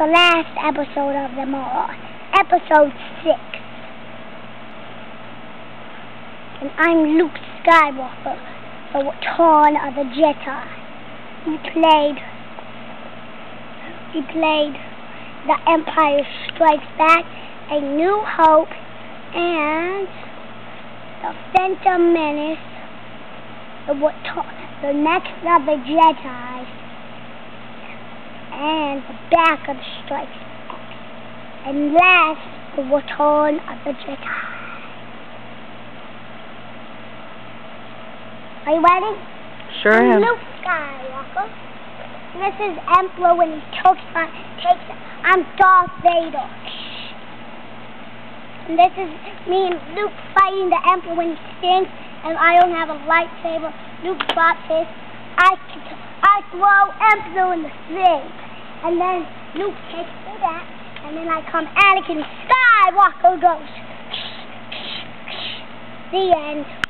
the last episode of them all. Episode 6. And I'm Luke Skywalker, the Return of the Jedi. He played, he played The Empire Strikes Back, A New Hope, and The Phantom Menace, the, the Next of the Jedi, and the back of the stripes. And last, the return of the Jedi. Are you ready? Sure I'm am. Luke Skywalker. And this is Emperor when he takes on, takes I'm Darth Vader. And this is me and Luke fighting the Emperor when he stinks, and I don't have a lightsaber. Luke drops his. I, I throw Emperor in the thing. And then Luke takes me back, and then I come Anakin Skywalker goes. The end.